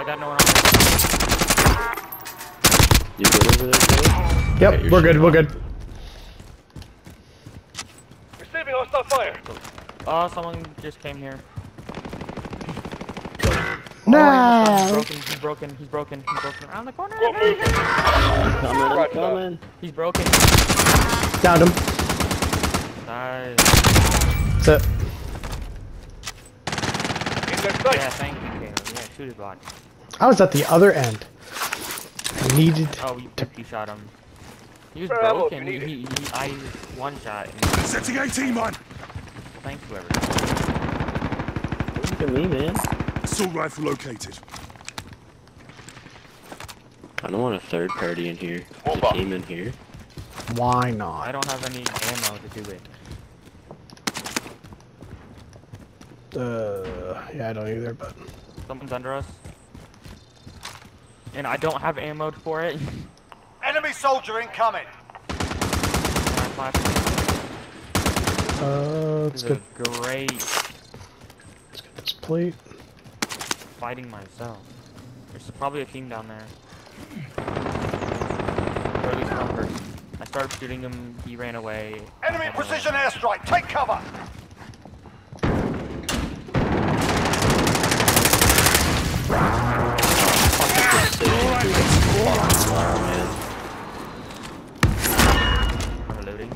I got no one on me. You good over there, Joey? Yep, Okay, we're good, shooting we're off. good. Receiving hostile fire. Oh, someone just came here. No. Oh, he's broken, he's broken, he's broken, he's broken. Around the corner! Got movement. Coming, I'm coming. He's broken. Downed him. Nice. That's it. Yeah, thank you, Caleb. Yeah, shoot his body. I was at the other end. I needed. Oh, you, you shot him. He was Throw broken. you He, he, he, I one shot. And Setting 18 mine. thanks, whoever. Look at me, man. Assault rifle located. I don't want a third party in here. There's a team in here. Why not? I don't have any ammo to do it. Uh, yeah, I don't either, but. Someone's under us. And I don't have ammo for it. Enemy soldier incoming. Uh, let's This is get, a great let's get this plate. fighting myself. There's probably a team down there. Or at least one person. I started shooting him, he ran away. Enemy precision airstrike. Take cover. I'm reloading.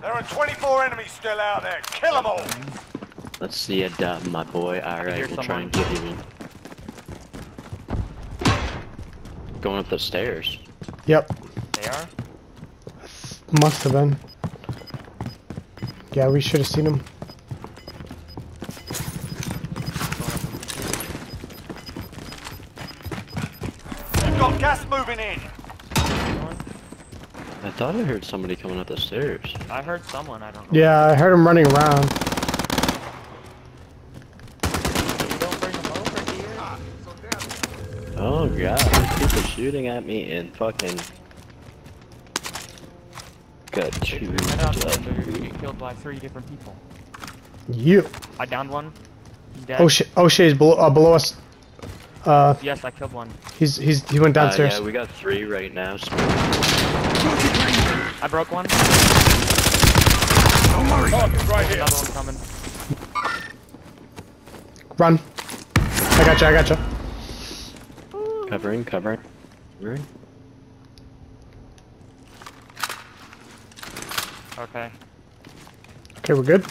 There are 24 enemies still out there. Kill them all. Let's see a dub, my boy. Alright, hear we'll try and get give you one. Going up the stairs. Yep, They are? must have been. Yeah, we should have seen him. Got gas moving in. I thought I heard somebody coming up the stairs. I heard someone, I don't know. Yeah, I heard him running around. You don't bring them over here? Oh god, there's people shooting at me and fucking got two. I don't know, you're getting killed by three different people. You. I downed one. He's dead. O'Shea, O'Shea's below, uh, below us. Uh, Yes, I killed one. he's he's he went Uh, downstairs. yeah, we got three right now. I broke one. Don't worry. Target's right here. Another one coming. Run. I got you. I got you. covering, covering, covering. Okay. Okay, we're good.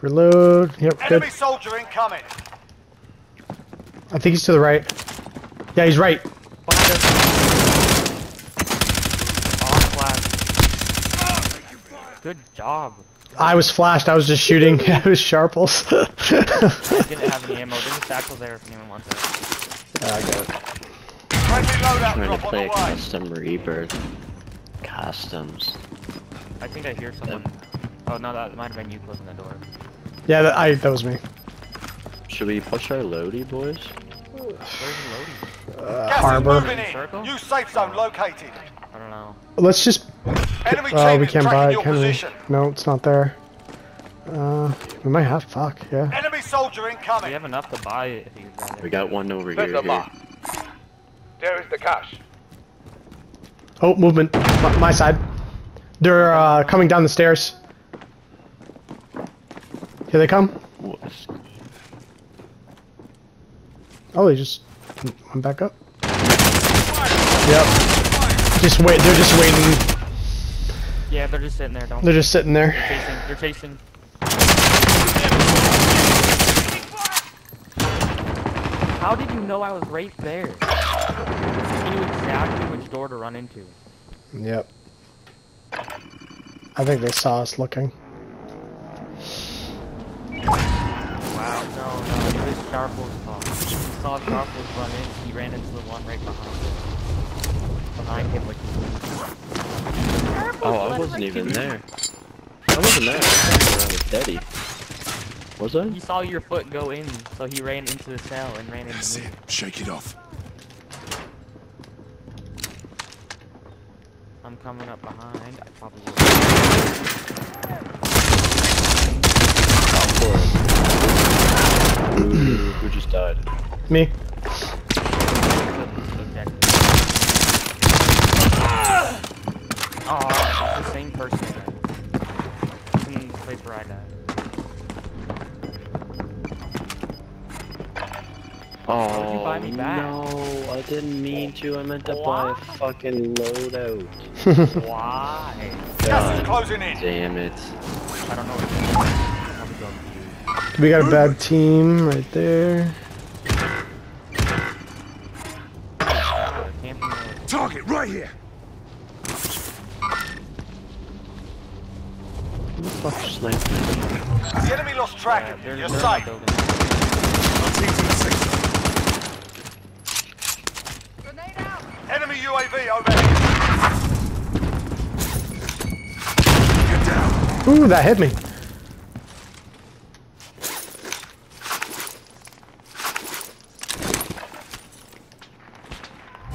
Reload. Yep, good. Enemy soldier incoming. I think he's to the right. Yeah, he's right. Behind us. Oh. Good job. I was flashed. I was just shooting. I was sharples. I didn't have any ammo. There's a satchel there if anyone wants it. I got it. Friendly loadout Trying to drop on play a the way. custom rebirth. Customs. I think I hear someone. Oh no, that might have been you closing the door. Yeah, that, I that was me. Should we push our loady, boys? Where's the loading? Uh, Gas harbor. is moving Circle? in. New safe zone located. I don't know. Let's just. Enemy Oh, we can't buy it, your can we? No, it's not there. Uh, we might have. Fuck yeah. Enemy soldier incoming. We have enough to buy it if you got We got one over Send here. here. There is the cash. Oh, movement. My, my side. They're uh, coming down the stairs. Here they come. What? Oh, they just went back up. Yep. Just wait. They're just waiting. Yeah, they're just sitting there. Don't. They're just sitting there. They're chasing. They're chasing. How did you know I was right there? You knew exactly which door to run into. Yep. I think they saw us looking. Wow, no, no, it was fault. He saw Sharple's run in, he ran into the one right behind him. Behind him, like Oh, I wasn't even there. I wasn't there. I was around with Daddy. Was I? he saw your foot go in, so he ran into the cell and ran That's into it. me. Shake it off. I'm coming up behind. I probably will. Ooh, who just died? Me. Oh, it's the same person. It's in the place where I died. Oh, you buy me back? no, I didn't mean to. I meant to buy a fucking loadout. Why? Gas God closing in. damn it. I don't know what it is. Probably go with you. We got a bad team right there. Building. Our team's in the safe zone. Enemy UAV overhead. Get down. Ooh, that hit me.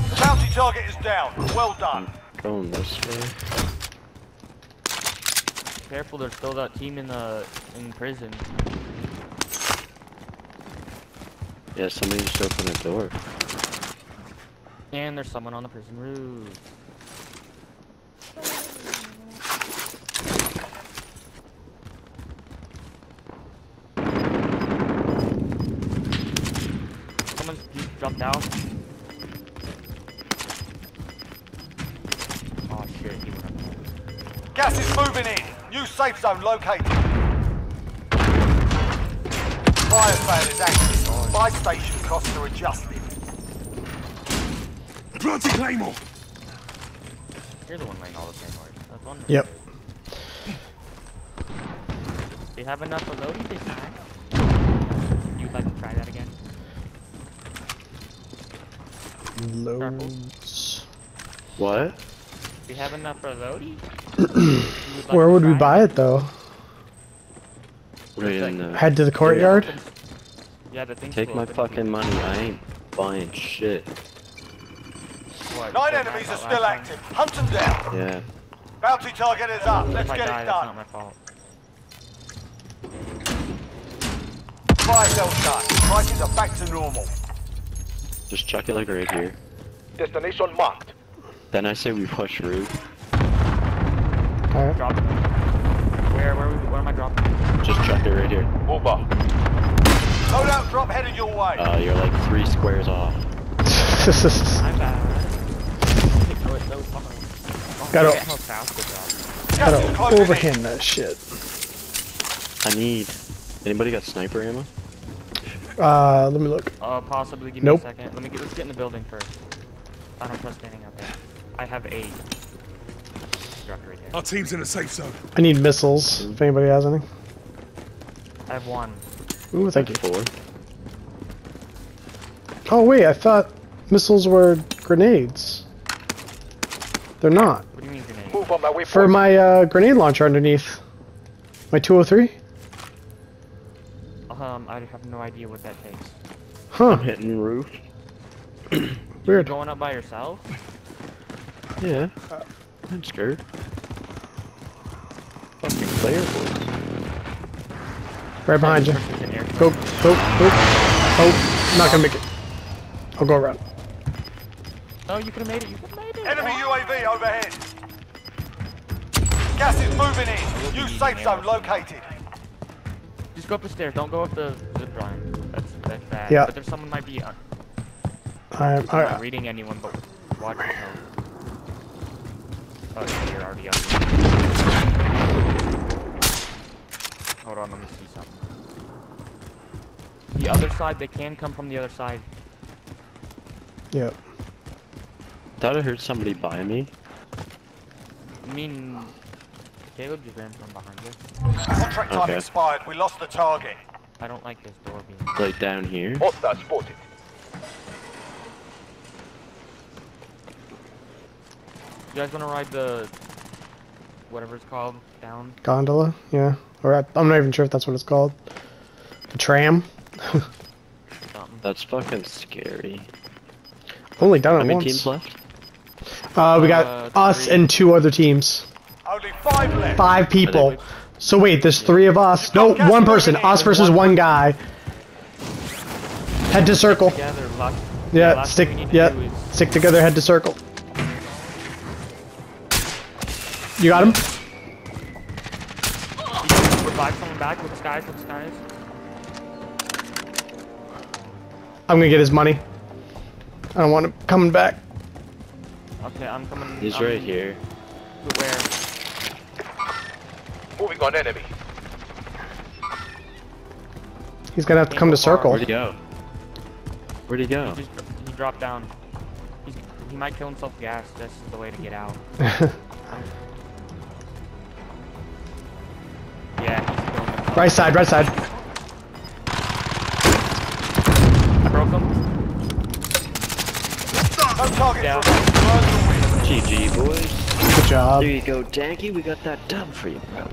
The bounty target is down. Well done. Going this way. Careful, there's still that team in the in prison. Yeah, somebody just opened a door. And there's someone on the prison roof. Someone's jumped out. Oh shit, he went up. Gas is moving in. New safe zone located. Fire sale is active. Buy station costs are adjusted. Planting Claymore. You're the one laying all the same words. That's wonderful. Yep. Do you have enough for loading this time? You'd like to try that again? Loads. What? Do you have enough for loading? Where would we buy it though? Right in the... Head to the courtyard? Yeah, the thing's Take my fucking money. I ain't buying shit. What, Nine enemies are still active. Hunt them down. Yeah. Bounty target is up. Let's If I get die, it that's not done. my fault. Fire sale's done. Prices are back to normal. Just chuck it like right here. Destination marked. Then I say we push roof. Alright. Drop it. Where, where, where am I dropping? Just chuck it right here. Over. Loadout drop headed your way. Uh, you're like three squares off. I'm bad. It's so. Gotta- look at how fast it drops. Gas is Gotta overhand that shit. I need... Anybody got sniper ammo? Uh, let me look. Uh, possibly give Nope. me a second. Let me get, let's get in the building first. I don't trust standing out there. I have eight. Drop right there. Our team's in a safe zone. I need missiles, if anybody has any. I have one. Ooh, thank you. Four. Oh wait, I thought missiles were grenades. They're not. What do you mean grenade? Move on my way. For my uh, grenade launcher underneath. My 203? Um, I have no idea what that takes. Huh, Hitting roof. You weird. going up by yourself? Yeah. I'm scared. Fucking player boys. Right behind you. Precision Go, go, go. Oh, not gonna make it. I'll go around. No, you could have made it. You could have made it. Enemy UAV overhead. Gas is moving in. New safe zone located. Just go up the stairs. Don't go up the zip line. That's that's bad. Yeah. But there's someone might be. Uh, I'm, I'm not I, reading anyone, but watch yourself. Oh, yeah, you're already up. Hold on, let me see something. The other side, they can come from the other side. Yep. Thought I heard somebody by me. I mean, Caleb just ran from behind us. Contract time Okay. expired. We lost the target. I don't like this door being. Like down here. Hostile spotted. You guys wanna ride the whatever it's called down? Gondola, yeah. Or I, I'm not even sure if that's what it's called. The tram. That's fucking scary. Only done How it many once. teams left? Uh, we Uh, got us and two other teams. Only five left. Five people. So wait, there's three of us. No, one person. Us versus one guy. Head to circle. Yeah, stick. thing we need to Yeah, stick together. Head to circle. You got him. revive someone back with skies, with skies. I'm gonna get his money. I don't want him coming back. Okay, I'm coming. He's I'm- right here. Where? Oh, Moving on enemy. He's gonna have to come to circle. Where'd he go? Where'd he go? He, just, he dropped down. He's, he might kill himself gas. This is the way to get out. right side, right side. I broke him. No target Yeah. for us. GG, boys. Good job. There you go, Danky. We got that done for you, bro.